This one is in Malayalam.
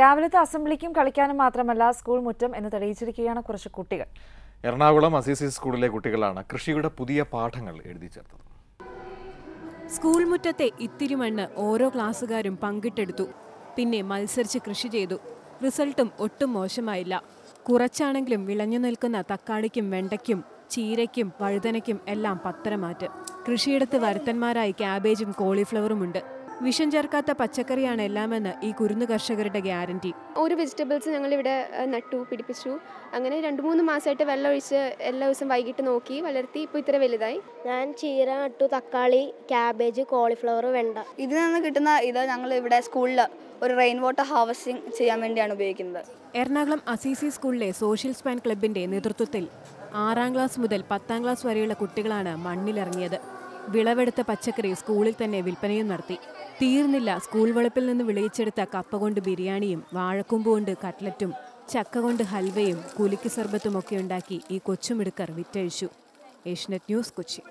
രാവിലത്തെ അസംബ്ലിക്കും കളിക്കാനും മാത്രമല്ല സ്കൂൾ മുറ്റം എന്ന് തെളിയിച്ചിരിക്കുകയാണ് കുറച്ച് കുട്ടികൾ. എറണാകുളം അസീസി സ്കൂളിലെ കുട്ടികളാണ് കൃഷിയുടെ പുതിയ പാഠങ്ങൾ എഴുതി ചേർത്തത്. സ്കൂൾ മുറ്റത്തെ ഇത്തിരി മണ്ണ് ഓരോ ക്ലാസ്സുകാരും പങ്കിട്ടെടുത്തു. പിന്നെ മത്സരിച്ച് കൃഷി ചെയ്തു. റിസൾട്ടും ഒട്ടും മോശമായില്ല. കുറച്ചാണെങ്കിലും വിളഞ്ഞു നിൽക്കുന്ന തക്കാളിക്കും വെണ്ടയ്ക്കും ചീരയ്ക്കും വഴുതനയ്ക്കും എല്ലാം പത്തരമാറ്റ് കൃഷിയിടത്ത് വരുത്തന്മാരായി ക്യാബേജും കോളിഫ്ലവറും ഉണ്ട്. വിഷം ചേർക്കാത്ത പച്ചക്കറിയാണ് എല്ലാമെന്ന് ഈ കുരുന്ന് കർഷകരുടെ ഗ്യാരണ്ടി ഒരു വെജിറ്റബിൾസ് ഞങ്ങളിവിടെ ഇവിടെ നട്ടു പിടിപ്പിച്ചു. അങ്ങനെ രണ്ട് മൂന്ന് മാസമായിട്ട് വെള്ളം ഒഴിച്ച് എല്ലാ ദിവസവും വൈകിട്ട് നോക്കി വളർത്തി ഇപ്പോൾ ഇത്ര വലുതായി. ഞാൻ ചീര നട്ടു തക്കാളി ക്യാബേജ് കോളിഫ്ലവർ വെണ്ട. ഇതിൽ നിന്ന് കിട്ടുന്ന ഇത് ഞങ്ങൾ ഇവിടെ സ്കൂളിൽ ഒരു റെയിൻ വാട്ടർ ഹാർവസ്റ്റിംഗ് ചെയ്യാൻ വേണ്ടിയാണ് ഉപയോഗിക്കുന്നത്. എറണാകുളം അസീസി സ്കൂളിലെ സോഷ്യൽ സ്പാൻ ക്ലബിന്റെ നേതൃത്വത്തിൽ ആറാം ക്ലാസ് മുതൽ പത്താം ക്ലാസ് വരെയുള്ള കുട്ടികളാണ് മണ്ണിലിറങ്ങിയത്. വിളവെടുത്ത പച്ചക്കറി സ്കൂളിൽ തന്നെ വിൽപ്പനയും നടത്തി. തീർന്നില്ല സ്കൂൾ വളപ്പിൽ നിന്ന് വിളയിച്ചെടുത്ത കപ്പ കൊണ്ട് ബിരിയാണിയും വാഴക്കൊമ്പ് കൊണ്ട് കട്ട്ലറ്റും ചക്ക കൊണ്ട് ഹൽവയും കുലുക്കി സർബത്തും ഒക്കെ ഉണ്ടാക്കി ഈ കൊച്ചുമിടുക്കർ വിറ്റഴിച്ചു. ഏഷ്യനെറ്റ് ന്യൂസ് കൊച്ചി.